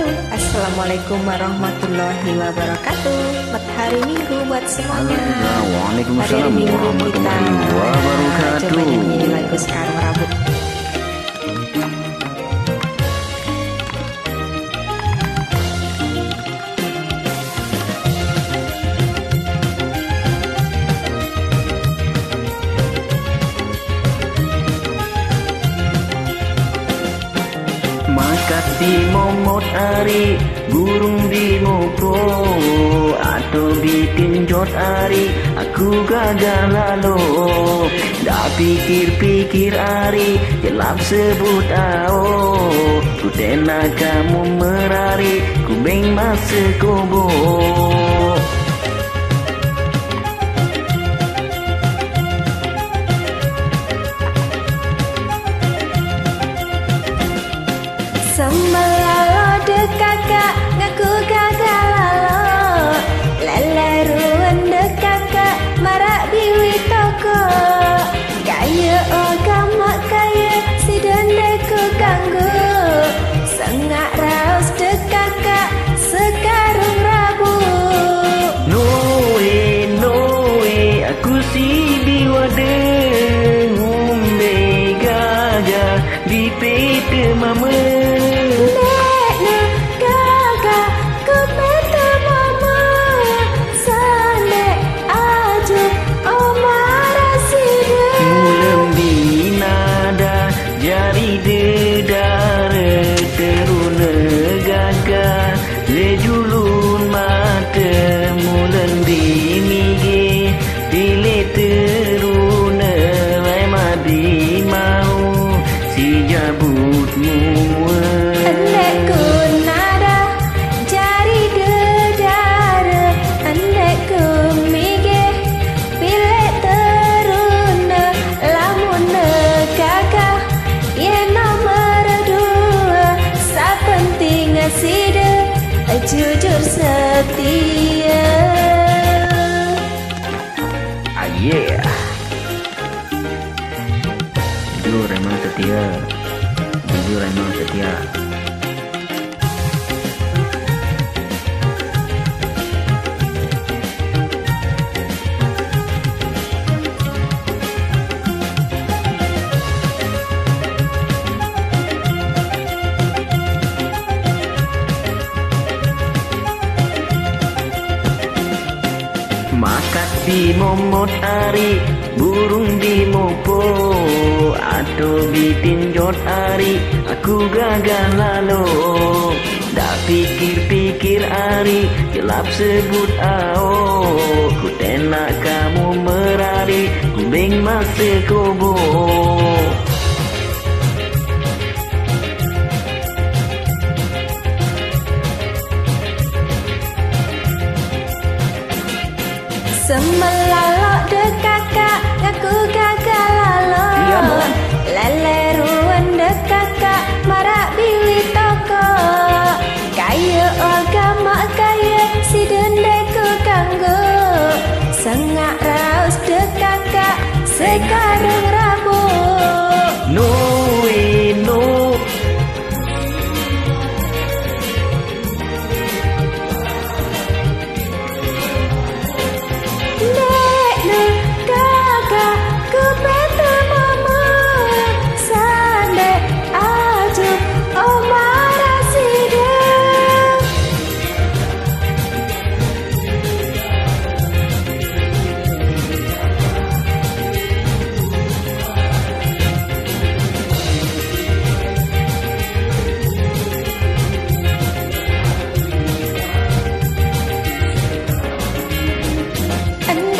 Halo, Assalamualaikum warahmatullahi wabarakatuh. Selamat hari Minggu buat semuanya. Waalaikumsalam warahmatullahi wabarakatuh Coba nyanyi lagu sekarang rambut Makati momot ari Burung di moko Atau ditinjot ari Aku gagal lalu. Dah pikir-pikir ari Jelap sebut ao. Ku tena kamu merari Ku beng masa kobo mama. Nekna gaga ku peta mama Sane aju omara sida Mulam di nada Jari dedara Teruna gagah Lejulun mata Mulam di mige Pilih teruna Lai madi mau. Si jabut setia Ah, yeah. Jujur emang setia. Jujur emang setia. Makat di momot ari Burung di mopo. Atau ditinjot ari Aku gagal lalu. Dah pikir-pikir ari Gelap sebut ao. Ku tenak kamu merari Ku beng masa kobo Semelalo dekaka ngaku gagal lalo Anh